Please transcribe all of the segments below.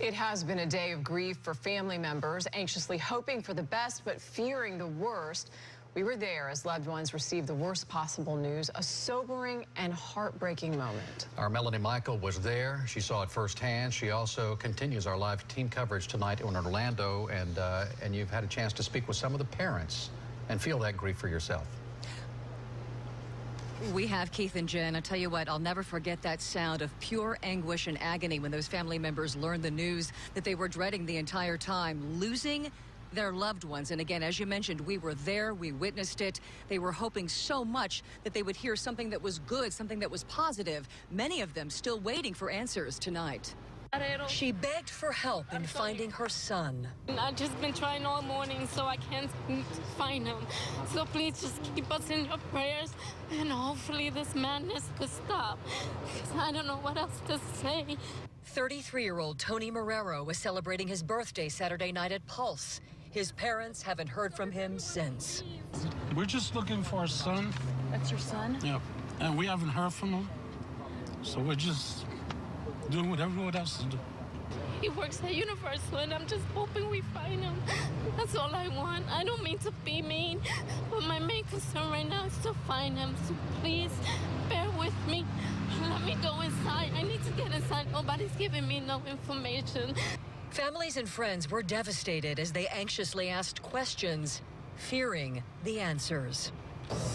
It has been a day of grief for family members, anxiously hoping for the best but fearing the worst. We were there as loved ones received the worst possible news, a sobering and heartbreaking moment. Our Melanie Michael was there. She saw it firsthand. She also continues our live team coverage tonight in Orlando, and, uh, and you've had a chance to speak with some of the parents and feel that grief for yourself. We have Keith and Jen. I tell you what, I'll never forget that sound of pure anguish and agony when those family members learned the news that they were dreading the entire time, losing their loved ones. And again, as you mentioned, we were there, we witnessed it. They were hoping so much that they would hear something that was good, something that was positive. Many of them still waiting for answers tonight. She begged for help in finding her son. I've just been trying all morning, so I can't find him. So please just keep us in your prayers, and hopefully this madness could stop. I don't know what else to say. 33-year-old Tony Marrero was celebrating his birthday Saturday night at Pulse. His parents haven't heard from him since. We're just looking for our son. That's your son? Yeah, and we haven't heard from him. So we're just doing what everyone else is doing. He works at Universal, and I'm just hoping we find him. That's all I want. I don't mean to be mean, but my main concern right now is to find him. So please bear with me. Let me go inside. I need to get inside. Nobody's giving me no information. Families and friends were devastated as they anxiously asked questions, fearing the answers.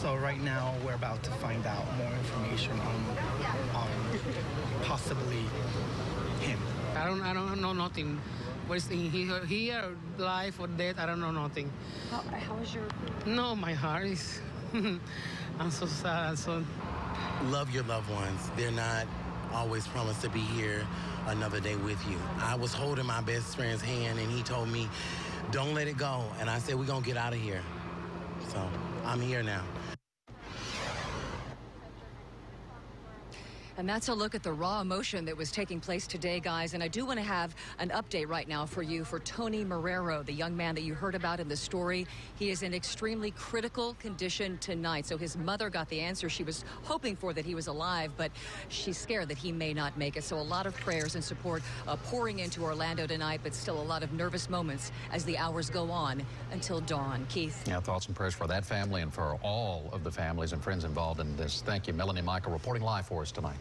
So right now we're about to find out more information on, on possibly him. I don't I don't know nothing. What's in here, here, life or death, I don't know nothing. How, how is your... No, my heart is... I'm so sad. So... Love your loved ones. They're not always promised to be here another day with you. I was holding my best friend's hand and he told me, don't let it go. And I said, we're going to get out of here. So I'm here now. And that's a look at the raw emotion that was taking place today, guys. And I do want to have an update right now for you for Tony Marrero, the young man that you heard about in the story. He is in extremely critical condition tonight. So his mother got the answer she was hoping for that he was alive, but she's scared that he may not make it. So a lot of prayers and support uh, pouring into Orlando tonight, but still a lot of nervous moments as the hours go on until dawn. Keith. Yeah, thoughts and prayers for that family and for all of the families and friends involved in this. Thank you, Melanie Michael, reporting live for us tonight.